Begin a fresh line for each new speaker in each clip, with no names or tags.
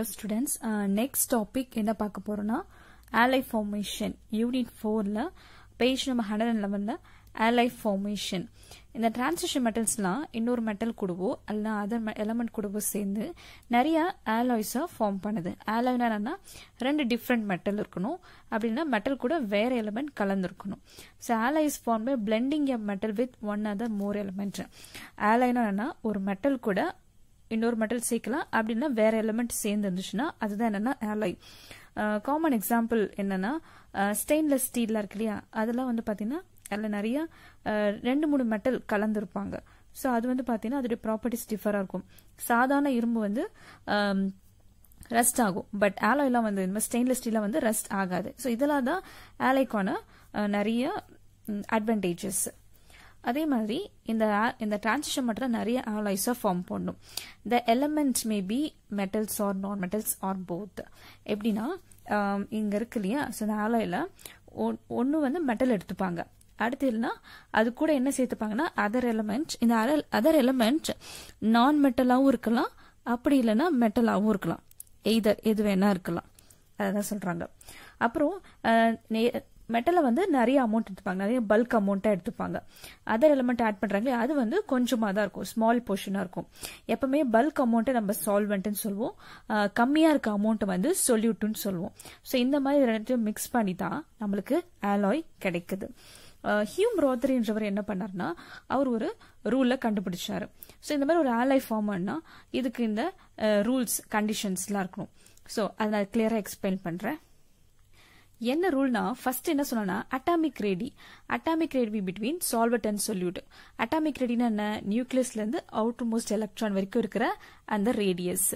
Hello students next topic என்ன பார்க்க போறோம்னா ஆலை ஃபார்மேஷன் யூனிட் ஃபோரில் பேஜ் நம்பர் ஹண்ட்ரட் அண்ட் லெவனில் ஆலை ஃபார்மேஷன் இந்த டிரான்சிஷன் மெட்டல்ஸ்லாம் இன்னொரு மெட்டல் கூடவோ அல்ல அதர் எலமெண்ட் கூடவோ சேர்ந்து நிறைய ஆலாய்ஸாக ஃபார்ம் பண்ணுது. ஆலாய்னா என்னன்னா ரெண்டு டிஃப்ரெண்ட் மெட்டல் இருக்கணும். அப்படின்னா மெட்டல் கூட வேற element கலந்துருக்கணும். So alloys form by blending a metal with one other more element ஆலாய்னா என்னன்னா ஒரு மெட்டல் கூட இன்னொரு மெட்டல் சேர்க்கலாம். அப்படின்னா வேற எலிமெண்ட் சேர்ந்து இருந்துச்சுன்னா அதுதான் என்னன்னா ஆலாய் காமன் எக்ஸாம்பிள் என்னன்னா ஸ்டெயின்லெஸ் ஸ்டீல்ல இருக்கு இல்லையா? அதெல்லாம் வந்து பாத்தீங்கன்னா அதில் நிறைய ரெண்டு மூணு மெட்டல் கலந்துருப்பாங்க. ஸோ அது வந்து பார்த்தீங்கன்னா அதோடைய ப்ராப்பர்ட்டிஸ் டிஃபராக இருக்கும். சாதாரண இரும்பு வந்து ரெஸ்ட் ஆகும். பட் ஆலாய்லாம் வந்து இந்த ஸ்டெயின்லெஸ் ஸ்டீலில் வந்து ரெஸ்ட் ஆகாது. ஸோ இதெல்லாம் தான் ஆலைக்கான நிறைய அட்வான்டேஜஸ் அதே மாதிரி இந்த இந்த டிரான்சிஷன் மட்டும் நிறைய ஆலாய்ஸாக ஃபார்ம் பண்ணும் the element may be metals or non metals or both எப்படின்னா இங்கே இருக்கு இல்லையா? ஸோ இந்த ஆலாயில் ஒன்று வந்து மெட்டல் எடுத்துப்பாங்க. அடுத்து இல்லைன்னா அது கூட என்ன சேர்த்துப்பாங்கன்னா அதர் எலமெண்ட் இந்த அதர் எலமெண்ட் நான் மெட்டலாகவும் இருக்கலாம். அப்படி இல்லைன்னா மெட்டலாகவும் இருக்கலாம். எய்தர் எது வேணா இருக்கலாம். அதான் சொல்கிறாங்க அப்புறம் மெட்டலை வந்து நிறைய அமௌண்ட் எடுத்துப்பாங்க. நிறைய பல்க் அமௌண்ட்டாக எடுத்துப்பாங்க. அதர் எலிமெண்ட் ஆட் பண்ணுறாங்களே அது வந்து கொஞ்சமாக தான் இருக்கும். ஸ்மால் போர்ஷனாக இருக்கும். எப்பவுமே பல்க் அமௌண்ட்டை நம்ம சால்வெண்ட்டுன்னு சொல்லுவோம். கம்மியாக இருக்க அமௌண்ட்டை வந்து சொல்யூட்டுன்னு சொல்லுவோம். ஸோ இந்த மாதிரி ரெண்டுத்தையும் மிக்ஸ் பண்ணி தான் நம்மளுக்கு ஆலாய் கிடைக்குது. ஹியூம் ரோத்தரின்றவர் என்ன பண்ணார்னா அவர் ஒரு ரூலை கண்டுபிடிச்சாரு. ஸோ இந்த மாதிரி ஒரு ஆலாய் ஃபார்ம் பண்ணா இதுக்கு இந்த ரூல்ஸ் கண்டிஷன்ஸ்லாம் இருக்கணும். ஸோ அதை நான் கிளியராக எக்ஸ்பிளைன் பண்ணுறேன் என்ன ரூல்னா ஃபர்ஸ்ட் என்ன சொன்னா atomic radii atomic radii between solvent and solute atomic ரேடினா என்ன? நியூக்ளியஸ்ல இருந்து அவுட் மோஸ்ட் எலக்ட்ரான் வரைக்கும் இருக்கிற அந்த ரேடியஸ்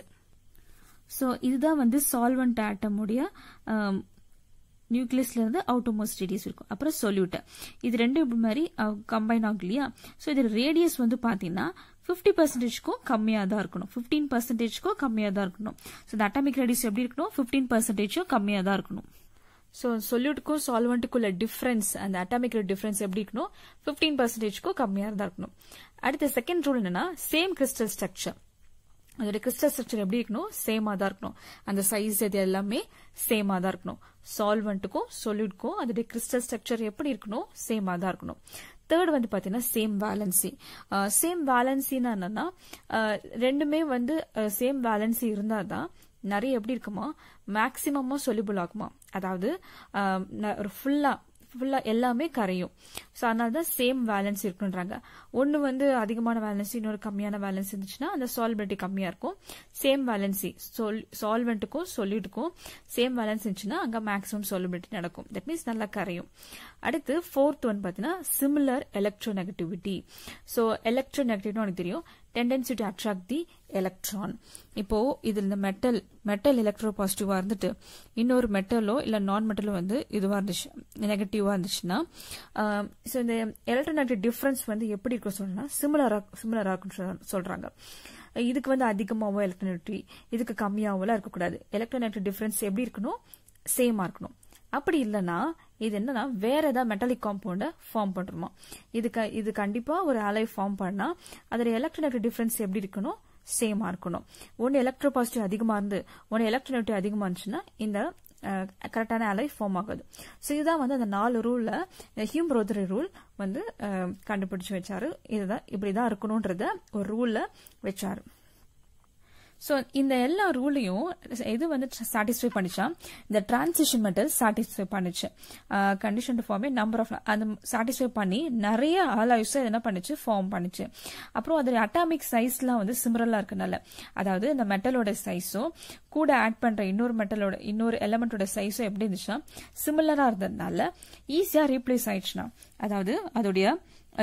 ஸோ இதுதான் வந்து சால்வெண்ட் ஆட்டமுடைய நியூக்ளியஸ்ல இருந்து அவுட்டர் மோஸ்ட் ரேடியஸ் இருக்கும். அப்புறம் சொல்யூட் இது ரெண்டு இப்படி மாதிரி uh, கம்பைன் ஆகும் இல்லையா? ஸோ இது ரேடியஸ் வந்து பார்த்தீங்கன்னா ஃபிஃப்டி பர்சன்டேஜ்க்கும் கம்மியாக தான் இருக்கணும். ஃபிஃப்டீன் பர்சன்டேஜ்க்கும் கம்மியாக தான் இருக்கணும். ஸோ இந்த அட்டாமிக் ரேடியஸ் எப்படி இருக்கணும்? ஃபிஃப்டீன் பர்சன்டேஜும் கம்மியாக தான் இருக்கணும். ஸோ சொல்யூட்டுக்கும் சால்வெண்ட்டுக்குள்ள டிஃப்ரென்ஸ் அந்த அட்டாமிக் டிஃப்ரென்ஸ் எப்படி இருக்கணும்? ஃபிஃப்டீன் பர்சன்டேஜ்க்கும் கம்மியாக தான் இருக்கணும். அடுத்த செகண்ட் ரூல் என்னன்னா சேம் கிறிஸ்டல் ஸ்ட்ரக்சர் அதோட கிறிஸ்டல் ஸ்ட்ரக்சர் எப்படி இருக்கணும்? சேமாக தான் இருக்கணும். அந்த சைஸ் இது எல்லாமே சேமாக தான் இருக்கணும். சால்வெண்ட்டுக்கும் சொல்யூட்க்கும் அதோட கிறிஸ்டல் ஸ்ட்ரக்சர் எப்படி இருக்கணும்? சேமாக தான் இருக்கணும். தேர்ட் வந்து பாத்தீங்கன்னா சேம் வேலன்சி சேம் வேலன்சின்னா என்னன்னா ரெண்டுமே வந்து சேம் வேலன்சி இருந்தால் தான் நிறைய எப்படி இருக்குமா? மேக்சிமமா சொல்யூபிள் ஆகுமா? அதாவது ஒரு ஃபுல்லா ஃபுல்லாக எல்லாமே கரையும். ஸோ அதனால தான் சேம் வேலன்ஸ் இருக்குன்றாங்க. ஒன்று வந்து அதிகமான வேலன்சி இன்னொரு கம்மியான வேலன்ஸ் இருந்துச்சுன்னா அந்த சால்பிலிட்டி கம்மியாக இருக்கும். சேம் வேலன்சி சால்வெண்ட்டுக்கும் சொல்லிட்டுக்கும் சேம் வேலன்ஸ் இருந்துச்சுன்னா அங்கே மேக்ஸிமம் சால்பிலிட்டி நடக்கும். தட் மீன்ஸ் நல்லா கரையும். அடுத்து ஃபோர்த் ஒன் பார்த்தீங்கன்னா சிமிலர் எலக்ட்ரோநெகட்டிவிட்டி ஸோ எலக்ட்ரோநெகட்டிவ்னு உனக்கு தெரியும். Tendency to attract the electron இப்போ இது இந்த மெட்டல் மெட்டல் எலக்ட்ரோ பாசிட்டிவா இருந்துட்டு இன்னொரு மெட்டலோ இல்ல நான் மெட்டலோ வந்து இதுவா இருந்துச்சு நெகட்டிவா இருந்துச்சுன்னா ஸோ இந்த எலக்ட்ரோநெகட்டிவ் டிஃபரன்ஸ் வந்து எப்படி இருக்கும் சொல்லணும்னா சிமிலரா சிமிலரா இருக்குன்னு சொல்றாங்க. இதுக்கு வந்து அதிகமாகவோ எலக்ட்ரோநெகட்டிவ் இதுக்கு கம்மியாவோலாம் இருக்கக்கூடாது. எலக்ட்ரோநெகட்டிவ் டிஃபரன்ஸ் எப்படி இருக்கணும்? சேமா இருக்கணும். அப்படி இல்லைன்னா இது என்னன்னா வேற ஏதாவது மெட்டாலிக் காம்பவுண்ட ஃபார்ம் பண்றோமா? இது இது கண்டிப்பா ஒரு அலை ஃபார்ம் பண்ணா அதோட எலக்ட்ரோநெகட்டிவ் டிஃபரன்ஸ் எப்படி இருக்கணும்? சேமா இருக்கணும். ஒன்னு எலக்ட்ரோ பாசிட்டிவ் அதிகமா இருந்து ஒன்னு எலக்ட்ரோநெகட்டிவ் அதிகமா இருந்துச்சுன்னா இந்த கரெக்டான அலை ஃபார்ம் ஆகுது. ஸோ இதுதான் வந்து அந்த நாலு ரூல்ல ஹியூம் ரோதரி ரூல் வந்து கண்டுபிடிச்சு வச்சாரு. இதுதான் இப்படிதான் இருக்கணும்ன்றத ஒரு ரூல்ல வச்சாரு. ஸோ இந்த எல்லா ரூலையும் எது வந்து சாட்டிஸ்ஃபை பண்ணிச்சா? இந்த டிரான்சிஷன் மெட்டல் சாட்டிஸ்ஃபை பண்ணிச்சு. Condition to form a number of அந்த சாட்டிஸ்ஃபை பண்ணி நிறைய ஆலாயுஸை என்ன பண்ணிச்சு? ஃபார்ம் பண்ணிச்சு. அப்புறம் அதோட அட்டாமிக் சைஸ்லாம் வந்து சிமிரலா இருக்கனால அதாவது இந்த மெட்டலோட சைஸும் கூட ஆட் பண்ணுற இன்னொரு மெட்டலோட இன்னொரு எலமெண்டோட சைஸும் எப்படி இருந்துச்சுன்னா சிமிலராக இருந்ததுனால ஈஸியாக ரீப்ளேஸ் ஆயிடுச்சுன்னா அதாவது அதோடைய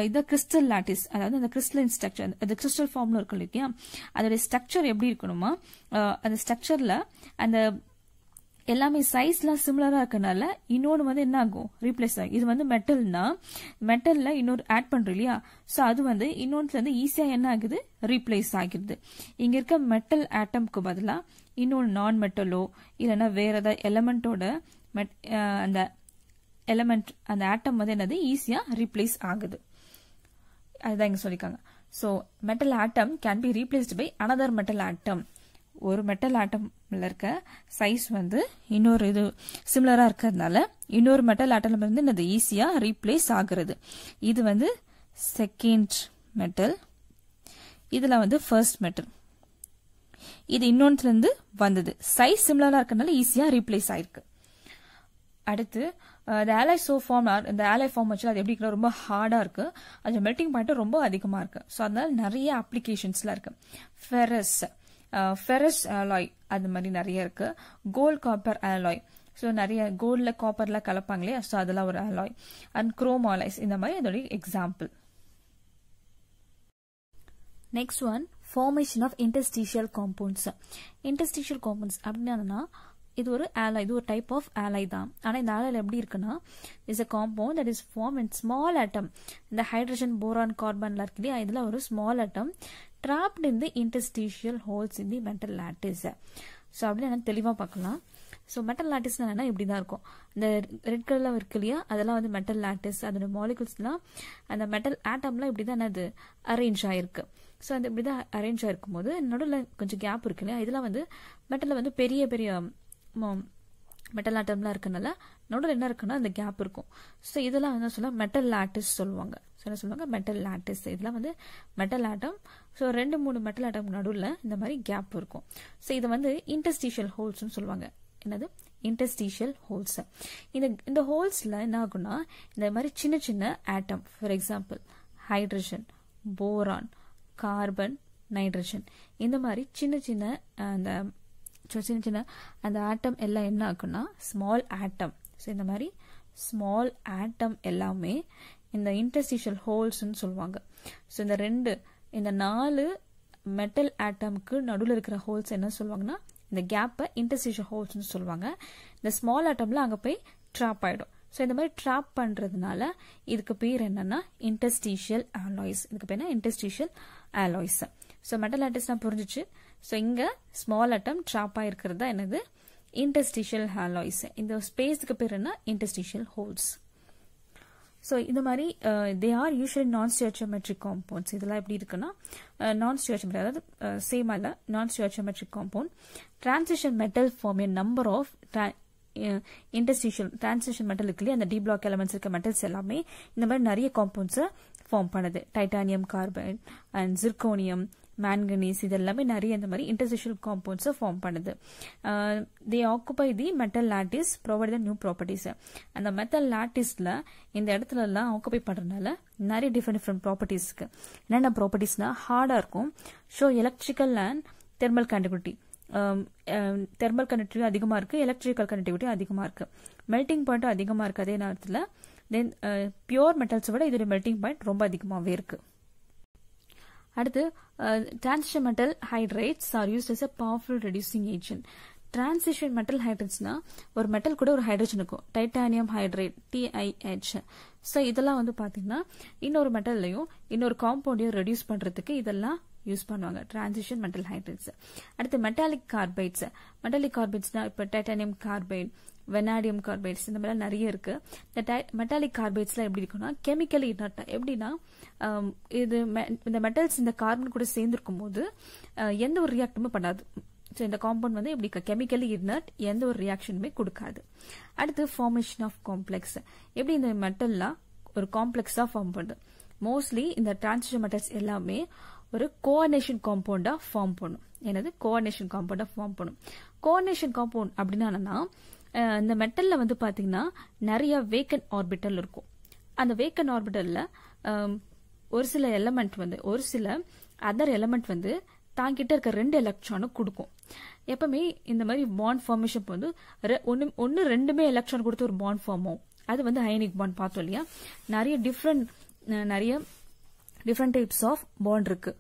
இதை கிறிஸ்டல் லாட்டிஸ் அதாவது அந்த கிறிஸ்டலின் ஸ்ட்ரக்சர் அந்த கிறிஸ்டல் ஃபார்ம்ல இருக்கும் இல்லையா? அதோடைய ஸ்ட்ரக்சர் எப்படி இருக்கணுமா? அந்த ஸ்ட்ரக்சர்ல அந்த எல்லாமே சைஸ்லாம் சிமிலரா இருக்கனால இன்னொன்று வந்து என்ன ஆகும்? ரீப்ளேஸ் ஆகும். இது வந்து மெட்டல்னா மெட்டல்ல இன்னொரு ஆட் பண்றோம் இல்லையா? ஸோ அது வந்து இன்னொன்று வந்து ஈஸியா என்ன ஆகுது? ரீப்ளேஸ் ஆகிடுது. இங்க இருக்க மெட்டல் ஆட்டம்க்கு பதிலாக இன்னொன்று நான் மெட்டலோ இல்லைன்னா வேற ஏதாவது எலமெண்டோட அந்த எலமெண்ட் அந்த ஆட்டம் வந்து என்னது? ஈஸியா ரீப்ளேஸ் ஆகுது. அதுதான் இங்கே சொல்லிருக்காங்க. So metal atom can be replaced by another metal atom ஒரு மெட்டல் ஆட்டமில் இருக்க சைஸ் வந்து இன்னொரு இது சிமிலராக இருக்கிறதுனால இன்னொரு மெட்டல் ஆட்டம் வந்து இது ஈஸியாக ரீப்ளேஸ் ஆகுறது. இது வந்து செகண்ட் மெட்டல் இதில் வந்து ஃபர்ஸ்ட் மெட்டல் இது இன்னொன்றுலேருந்து வந்தது. சைஸ் சிமிலராக இருக்கிறதுனால ஈஸியாக ரீப்ளேஸ் ஆயிருக்கு. அடுத்து இந்த ஆலை சோ ஃபார்ம் இந்த ஆலை ஃபார்ம் வச்சு அது எப்படி ரொம்ப ஹார்டாக இருக்கு. அது மெல்டிங் பாயிண்ட் ரொம்ப அதிகமாக இருக்கு. ஸோ அதனால நிறைய அப்ளிகேஷன்ஸ்லாம் இருக்கு. ஃபெரஸ் ஃபெரஸ் அலாய் அது மாதிரி நிறைய இருக்கு. கோல்ட் காப்பர் அலாய் ஸோ நிறைய கோல்டில் காப்பர்லாம் கலப்பாங்களே ஸோ அதெல்லாம் ஒரு அலாய் அண்ட் குரோம் ஆலைஸ் இந்த மாதிரி அதோடைய example next one formation of interstitial compounds interstitial compounds அப்படின்னா இது ஒரு ஆலை இது ஒரு டைப் ஆஃப் ஆலை தான். ஆனால் இந்த ஆலாயில் எப்படி இருக்குன்னா is a compound that is form in small atom இந்த ஹைட்ரஜன் போரான் கார்பன்ல இருக்கு இல்லையா? இதில் ஒரு small atom trapped in the interstitial holes in the metal lattice so அப்படின்னு நான் தெளிவாக பார்க்கலாம். ஸோ மெட்டல் லாட்டிஸ்னா என்ன? இப்படி தான் இருக்கும். இந்த ரெட் கலரில் இருக்கு இல்லையா? அதெல்லாம் வந்து மெட்டல் லாட்டிஸ் அதோட மாலிகுல்ஸ்லாம் அந்த மெட்டல் ஆட்டம்லாம் இப்படி தான் என்னது? அரேஞ்ச் ஆயிருக்கு. ஸோ அந்த இப்படி தான் அரேஞ்ச் ஆயிருக்கும் போது நடுவில் கொஞ்சம் கேப் இருக்கு இல்லையா? இதெல்லாம் வந்து மெட்டலில் வந்து பெரிய பெரிய மெட்டல் ஆட்டம்லாம் இருக்கனால நடுவில் என்ன இருக்குன்னா அந்த கேப் இருக்கும். ஸோ இதெல்லாம் வந்து சொல்ல மெட்டல் லாட்டிஸ் சொல்லுவாங்க. ஸோ என்ன சொல்லுவாங்க? மெட்டல் லாட்டிஸ் இதெல்லாம் வந்து மெட்டல் ஆட்டம் ஸோ ரெண்டு மூணு மெட்டல் ஆட்டம் நடுவில் இந்த மாதிரி கேப் இருக்கும். ஸோ இதை வந்து இன்டர்ஸ்டீஷியல் ஹோல்ஸ்னு சொல்லுவாங்க. என்னது? இன்டர்ஸ்டீஷியல் ஹோல்ஸ் இந்த இந்த ஹோல்ஸில் என்ன ஆகும்னா இந்த மாதிரி சின்ன சின்ன atom for example hydrogen boron carbon nitrogen இந்த மாதிரி சின்ன சின்ன அந்த சின்ன சின்ன அந்த ஆட்டம் எல்லாம் என்ன ஆகுன்னா ஸ்மால் ஆட்டம் ஸோ இந்த மாதிரி ஸ்மால் ஆட்டம் எல்லாமே இந்த இன்டர்ஸ்டிஷியல் ஹோல்ஸ்ன்னு சொல்லுவாங்க. ஸோ இந்த ரெண்டு இந்த நாலு மெட்டல் ஆட்டம்க்கு நடுவில் இருக்கிற ஹோல்ஸ் என்ன சொல்லுவாங்கன்னா இந்த கேப்பை இன்டர்ஸ்டிஷியல் ஹோல்ஸ்னு சொல்லுவாங்க. இந்த ஸ்மால் ஆட்டம்ல அங்கே போய் ட்ராப் ஆகிடும் ஸோ இந்த மாதிரி ட்ராப் பண்ணுறதுனால இதுக்கு பேர் என்னன்னா இன்டர்ஸ்டீஷியல் ஆலாய்ஸ் இதுக்கு பேர் என்ன? இன்டர்ஸ்டீஷியல் ஆலாய்ஸ் ஸோ மெட்டல் ஆட்டிஸ் தான் புரிஞ்சிச்சு. ஸோ இங்கே ஸ்மால் அட்டம் ட்ராப் ஆகிருக்கிறது தான் என்னது? இன்டர்ஸ்டிஷியல் ஹாலாய்ஸ் இந்த ஸ்பேஸ்க்கு பேர் என்ன? இன்டர்ஸ்டிஷியல் ஹோல்ஸ் ஸோ இந்த மாதிரி தே ஆர் யூஸ்வலி நான் ஸ்டியோச்சோமெட்ரிக் காம்பவுண்ட்ஸ் இதெல்லாம் எப்படி இருக்குன்னா uh, நான் ஸ்டியோச்சோமெட்ரிக் அதாவது uh, சேம் அல்ல non stoichiometric compound transition metal form N number of interstitial transition metal இருக்கு அந்த டி பிளாக் எலமெண்ட்ஸ் இருக்க மெட்டல்ஸ் எல்லாமே இந்த மாதிரி நிறைய காம்பவுண்ட்ஸை ஃபார்ம் பண்ணுது. Titanium carbon and zirconium manganese இது எல்லாமே நிறைய இந்த மாதிரி இன்டர்செஷல் காம்பவுண்ட்ஸை ஃபார்ம் பண்ணுது. They occupy the metal lattice provide the new properties அந்த மெட்டல் லாட்டிஸ்ல இந்த இடத்துல எல்லாம் ஆக்குபை பண்றதுனால நிறைய டிஃப்ரெண்ட் டிஃப்ரெண்ட் ப்ராப்பர்ட்டிஸ்க்கு என்னென்ன ப்ராப்பர்ட்டிஸ்னா ஹார்டா இருக்கும். Show electrical and thermal conductivity thermal connectivity அதிகமாக இருக்கு எலக்ட்ரிக்கல் கண்டக்டிவிட்டி அதிகமாக இருக்கு. மெல்டிங் பாயிண்ட்டும் அதிகமாக இருக்கு அதே நேரத்தில் தென் பியோர் மெட்டல்ஸை விட இதோட மெல்டிங் பாயிண்ட் ரொம்ப அதிகமாகவே இருக்கு. அடுத்து transition metal hydrates are use as a powerful reducing agent transition metal ஹைட்ரேட்ஸ்னா ஒரு மெட்டல் கூட ஒரு ஹைட்ரஜன் இருக்கும். டைட்டானியம் ஹைட்ரேட் டிஐஹெச் ஸோ இதெல்லாம் வந்து பார்த்தீங்கன்னா இன்னொரு மெட்டல்லையும் இன்னொரு காம்பவுண்டையும் ரெடியூஸ் பண்ணுறதுக்கு இதெல்லாம் யூஸ் பண்ணுவாங்க. டிரான்சிஷன் மெட்டல் ஹைட்ரேட்ஸ் அடுத்து மெட்டாலிக் கார்பைட்ஸ் மெட்டாலிக் கார்பைட்ஸ்னா இப்போ டைட்டானியம் கார்பைட் வெனாடியம் கார்பைட்ஸ் இந்த மாதிரிலாம் நிறைய இருக்கு. இந்த மெட்டாலிக் கார்பைட்ஸ்லாம் எப்படி இருக்குன்னா கெமிக்கலி இனர்ட் எப்படின்னா இது இந்த மெட்டல்ஸ் இந்த கார்பன் கூட சேர்ந்துருக்கும் போது எந்த ஒரு ரியாக்டுமே பண்ணாது. ஸோ இந்த காம்பவுண்ட் வந்து எப்படி கெமிக்கலி இனர்ட் எந்த ஒரு ரியாக்ஷனுமே கொடுக்காது. அடுத்து ஃபார்மேஷன் ஆஃப் காம்ப்ளெக்ஸ் எப்படி இந்த மெட்டல்லாம் ஒரு காம்ப்ளெக்ஸாக ஃபார்ம் பண்ணுது? மோஸ்ட்லி இந்த டிரான்சிஷன் மெட்டல்ஸ் எல்லாமே ஒரு கோஆர்டினேஷன் காம்பவுண்டாக ஃபார்ம் பண்ணும். என்னது? கோஆர்டினேஷன் காம்பவுண்டாக ஃபார்ம் பண்ணும். கோஆர்டினேஷன் காம்பவுண்ட் அப்படின்னா இந்த மெட்டலில் வந்து பார்த்தீங்கன்னா நிறைய வேக்கன் ஆர்பிட்டல் இருக்கும். அந்த வேக்கன் ஆர்பிட்டலில் ஒரு சில எலமெண்ட் வந்து ஒரு சில அதர் எலமெண்ட் வந்து தாங்கிட்ட இருக்க ரெண்டு எலக்ட்ரானும் கொடுக்கும். எப்பவுமே இந்த மாதிரி பாண்ட் ஃபார்மேஷன் வந்து ஒன்று ஒன்று ரெண்டுமே எலக்ட்ரான் கொடுத்து ஒரு பாண்ட் ஃபார்ம் ஆகும். அது வந்து அயனிக் பாண்ட் பார்த்தோம் இல்லையா? நிறைய டிஃப்ரெண்ட் நிறைய டிஃப்ரெண்ட் டைப்ஸ் ஆஃப் பாண்ட் இருக்கு.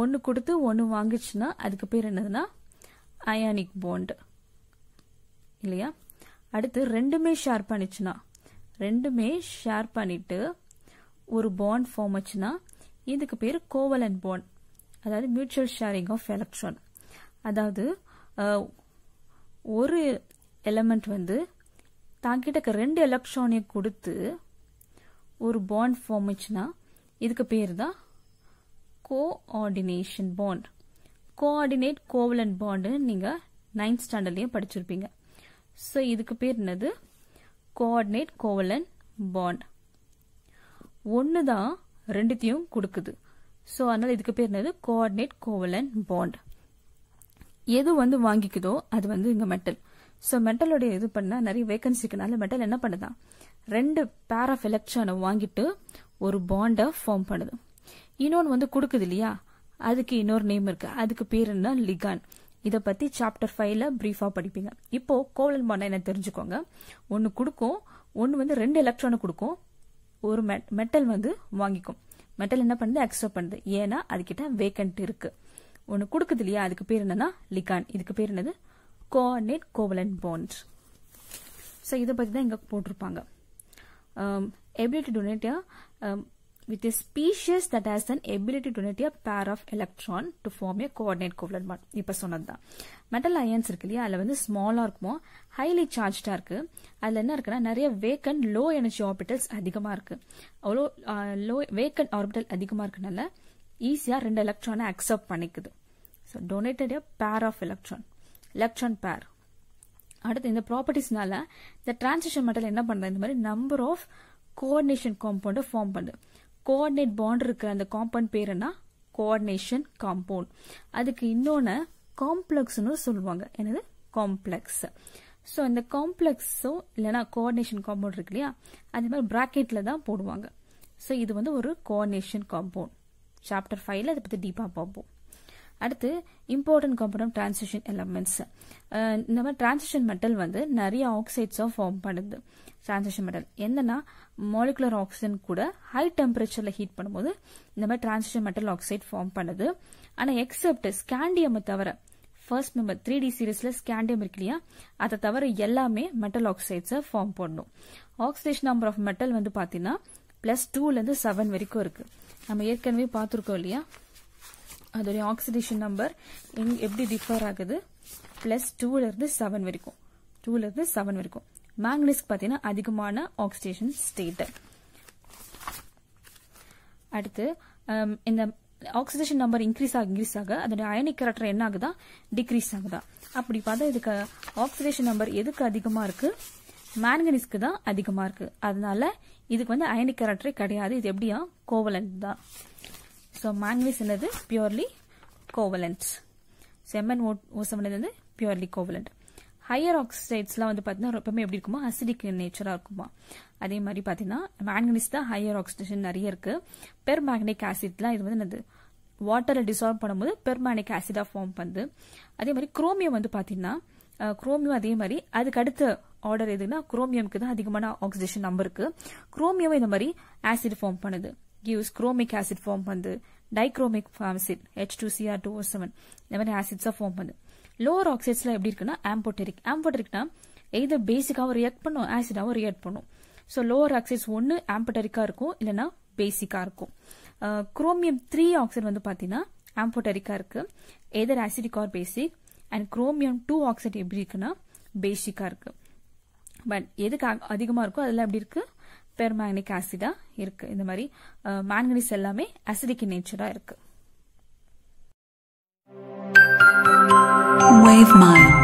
ஒன்று கொடுத்து ஒன்று வாங்கிச்சுன்னா அதுக்கு பேர் என்னதுன்னா அயானிக் பாண்ட் இல்லையா? அடுத்து ரெண்டுமே ஷேர் பண்ணிச்சுன்னா ரெண்டுமே ஷேர் பண்ணிட்டு ஒரு பாண்ட் ஃபார்ம் ஆச்சுன்னா இதுக்கு பேர் கோவலன் பாண்ட் அதாவது மியூச்சுவல் ஷேரிங் ஆஃப் எலக்ட்ரான் அதாவது ஒரு எலமெண்ட் வந்து தாங்கிட்ட ரெண்டு எலக்ட்ரானையும் கொடுத்து ஒரு பாண்ட் ஃபார்ம் ஆச்சுன்னா இதுக்கு பேர் தான் கோஆர்டினேஷன் பாண்ட் கோஆர்டினேட் கோவலன் பாண்டுன்னு நீங்கள் நைன்த் ஸ்டாண்டர்ட்லேயும் படிச்சிருப்பீங்க. ஸோ இதுக்கு பேர் என்னது? கோஆர்டினேட் கோவலன் பாண்ட் ஒன்று தான் ரெண்டுத்தையும் கொடுக்குது. ஸோ அதனால் இதுக்கு பேர் என்னது? கோஆர்டினேட் கோவலன் பாண்ட் எது வந்து வாங்கிக்குதோ அது வந்து இங்கே மெட்டல் ஸோ மெட்டலோட இது பண்ணால் நிறைய வேகன்சிக்குனால மெட்டல் என்ன பண்ணுதான் ரெண்டு பேர் ஆஃப் எலக்ட்ரானை வாங்கிட்டு ஒரு பாண்டை ஃபார்ம் பண்ணுது. இன்னொன்று வந்து கொடுக்குது இல்லையா? அதுக்கு இன்னொரு நேம் இருக்கு. அதுக்கு பேர் என்ன? லிகான் இதை பற்றி சாப்டர் ஃபைவ்ல ப்ரீஃபாக படிப்பீங்க. இப்போ கோவலன் பாண்டா என்ன தெரிஞ்சுக்கோங்க. ஒன்று கொடுக்கும் ஒன்று வந்து ரெண்டு எலக்ட்ரானை கொடுக்கும். ஒரு மெட்டல் வந்து வாங்கிக்கும். மெட்டல் என்ன பண்ணுது? அக்செப்ட் பண்ணுது. ஏன்னா அதுக்கிட்ட வேக்கண்ட் இருக்கு. ஒன்று கொடுக்குது இல்லையா? அதுக்கு பேர் என்னன்னா லிகான் இதுக்கு பேர் என்னது? கோஆர்டினேட் கோவலன் பாண்ட் ஸோ இதை பற்றி தான் இங்கே போட்டிருப்பாங்க. Um, ability donate with a species that has an ability to donate a pair of electron to form a coordinate covalent bond. இப்போ சொன்னதுதான். மெட்டல் அயன்ஸ் இருக்கு இல்லையா? அதில் வந்து ஸ்மாலாக இருக்குமோ? ஹைலி சார்ஜாக இருக்கு. அதில் என்ன இருக்குன்னா நிறைய வேக்கன் லோ எனர்ஜி ஆர்பிட்டல்ஸ் அதிகமாக இருக்கு. அவ்வளோ லோ வேக்கன் ஆர்பிட்டல் அதிகமாக இருக்கனால ஈஸியாக ரெண்டு எலக்ட்ரானை accept பண்ணிக்குது. So donated a pair of electron electron பேர் அடுத்து இந்த ப்ராப்பர்ட்டிஸ்னால இந்த டிரான்சிஷன் மெட்டல் என்ன பண்ணுறது இந்த மாதிரி நம்பர் ஆஃப் கோஆர்டினேஷன் காம்பவுண்டை ஃபார்ம் பண்ணுது. கோஆர்டினேட் பாண்ட் இருக்கிற அந்த காம்பவுண்ட் பேர் என்ன கோஆர்டினேஷன் காம்பவுண்ட் அதுக்கு இன்னொன்று காம்ப்ளெக்ஸ்னு சொல்லுவாங்க. என்னது? காம்ப்ளெக்ஸ் ஸோ இந்த காம்ப்ளெக்ஸோ இல்லைனா கோஆர்டினேஷன் காம்பவுண்ட் இருக்கு இல்லையா? அதே மாதிரி ப்ராக்கெட்டில் தான் போடுவாங்க. ஸோ இது வந்து ஒரு கோஆர்டினேஷன் காம்பவுண்ட் சாப்டர் ஃபைவ்ல அதை பற்றி டீப்பாக பார்ப்போம். அடுத்து இம்பார்ட்டன்ட் காம்பவுண்ட் டிரான்சிஷன் எலமெண்ட்ஸ் இந்த மாதிரி டிரான்சிஷன் மெட்டல் வந்து நிறைய ஆக்சைட்ஸாக ஃபார்ம் பண்ணுது. டிரான்சிஷன் மெட்டல் என்னன்னா மாலிகுலர் ஆக்சிஜன் கூட ஹை டெம்பரேச்சரில் ஹீட் பண்ணும்போது இந்த மாதிரி டிரான்சிஷன் மெட்டல் ஆக்சைட் ஃபார்ம் பண்ணுது. ஆனால் எக்ஸப்ட் ஸ்கேண்டியமை தவிர ஃபர்ஸ்ட் மெம்பர் த்ரீ டி சீரீஸில் ஸ்கேண்டியம் இருக்கு இல்லையா? அதை தவிர எல்லாமே மெட்டல் ஆக்சைட்ஸை ஃபார்ம் பண்ணும். ஆக்சிடேஷன் நம்பர் ஆஃப் மெட்டல் வந்து பார்த்தீங்கன்னா பிளஸ் டூலேருந்து செவன் வரைக்கும் இருக்கு. நம்ம ஏற்கனவே பார்த்துருக்கோம் இல்லையா? அதோடைய ஆக்சிடேஷன் நம்பர் எங் எப்படி டிஃபர் ஆகுது? பிளஸ் டூல இருந்து செவன் வரைக்கும். டூல இருந்து செவன் வரைக்கும். மேங்கனீஸ்க்கு பார்த்தீங்கன்னா அதிகமான ஆக்சிடேஷன் ஸ்டேட் அடுத்து இந்த ஆக்சிடேஷன் நம்பர் இன்க்ரீஸ் ஆக இன்க்ரீஸ் ஆக அதோட அயனிக் கேரக்டர் என்ன ஆகுதா? டிக்ரீஸ் ஆகுதா? அப்படி பார்த்தா இதுக்கு ஆக்சிடேஷன் நம்பர் எதுக்கு அதிகமா இருக்கு? மேங்கனீஸ்க்கு தான் அதிகமா இருக்கு. அதனால இதுக்கு வந்து அயனிக் கேரக்டரே கிடையாது. இது எப்படியா? கோவலன் தான். ஸோ மேங்கனீஸ் என்னது பியூர்லி கோவலண்ட் செம்மன் ஓ ஓ வந்து பியூர்லி கோவலண்ட் ஹையர் ஆக்சைட்ஸ்லாம் வந்து பார்த்தீங்கன்னா எப்பவுமே எப்படி இருக்குமா அசிடிக் நேச்சராக இருக்குமா. அதே மாதிரி பார்த்தீங்கன்னா மேங்கனீஸ் தான் ஹையர் ஆக்சிடேஷன் நிறைய இருக்கு. பெர் மேக்னிக் ஆசிட்லாம் இது வந்து என்னது வாட்டரை டிசால்வ் பண்ணும்போது பெர்மானிக் ஆசிடாக ஃபார்ம் பண்ணுது. அதே மாதிரி குரோமியம் வந்து பார்த்தீங்கன்னா குரோமியம் அதே மாதிரி அதுக்கு அடுத்த ஆர்டர் எதுனா குரோமியம்க்கு தான் அதிகமான ஆக்சிடேஷன் நம்பர் இருக்கு. குரோமியம் இந்த மாதிரி ஆசிட் ஃபார்ம் பண்ணுது. கிவ்ஸ் குரோமிக் ஆசிட் ஃபார்ம் பண்ணுது dichromic acid H two CR two O seven இந்த மாதிரி ஆசிட்ஸாக ஃபார்ம் பண்ணுது லோவர் ஆக்சைட்ஸ்ல எப்படி இருக்குன்னா ஆம்போட்டெரிக் ஆம்போட்டெரிக்னா எது பேசிக்காவும் react பண்ணும் ஆசிடாவும் ரியாக்ட் பண்ணும். ஸோ லோவர் ஆக்சைட்ஸ் ஒன்று ஆம்போட்டெரிக்கா இருக்கும் இல்லைன்னா பேசிக்கா இருக்கும். குரோமியம் த்ரீ oxide வந்து பாத்தினா ஆம்போட்டெரிக்கா இருக்கு. Either acidic or basic. And chromium two oxide எப்படி இருக்குன்னா பேசிக்கா இருக்கு. பட் எதுக்கு அதிகமாக இருக்கோ அதெல்லாம் எப்படி இருக்கு? பெர்மேக்னிக் ஆசிடா இருக்கு இந்த மாதிரி மேங்கனிஸ் எல்லாமே அசிடிக் நேச்சரா இருக்கு
Wave Mile.